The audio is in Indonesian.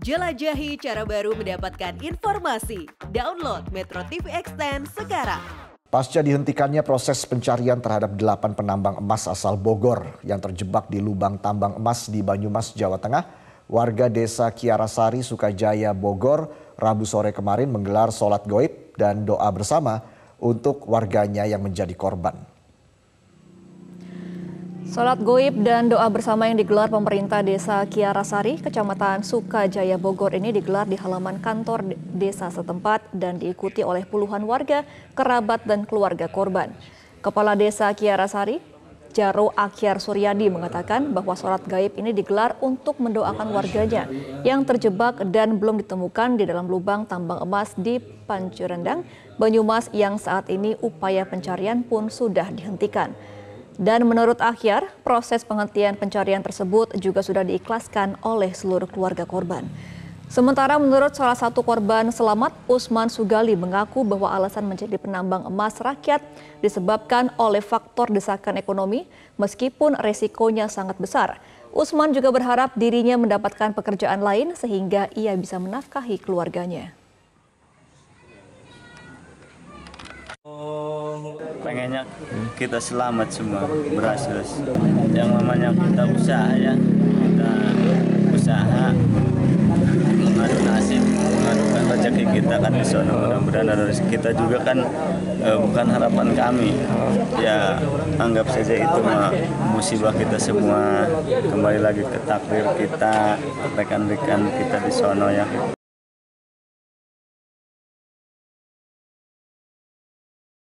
Jelajahi cara baru mendapatkan informasi. Download Metro TV Extend sekarang. Pasca dihentikannya proses pencarian terhadap delapan penambang emas asal Bogor yang terjebak di lubang tambang emas di Banyumas, Jawa Tengah, warga desa Kiarasari, Sukajaya, Bogor, Rabu sore kemarin menggelar sholat goib dan doa bersama untuk warganya yang menjadi korban. Sholat goib dan doa bersama yang digelar pemerintah desa Kiarasari, Kecamatan Sukajaya Bogor ini digelar di halaman kantor desa setempat dan diikuti oleh puluhan warga, kerabat, dan keluarga korban. Kepala Desa Kiarasari, Jaro Akyar Suryadi mengatakan bahwa sholat gaib ini digelar untuk mendoakan warganya yang terjebak dan belum ditemukan di dalam lubang tambang emas di Pancurendang, Banyumas yang saat ini upaya pencarian pun sudah dihentikan. Dan menurut Akhir, proses penghentian pencarian tersebut juga sudah diikhlaskan oleh seluruh keluarga korban. Sementara menurut salah satu korban selamat, Usman Sugali mengaku bahwa alasan menjadi penambang emas rakyat disebabkan oleh faktor desakan ekonomi meskipun resikonya sangat besar. Usman juga berharap dirinya mendapatkan pekerjaan lain sehingga ia bisa menafkahi keluarganya. Pengennya kita selamat semua berhasil. Yang namanya kita usaha ya kita usaha mengadu nasib mengadukan rezeki kita kan di sana. Mudah-mudahan rezeki. Kita juga kan eh, bukan harapan kami. Ya anggap saja itu mah musibah kita semua. Kembali lagi ke takdir kita rekan-rekan kita di sono ya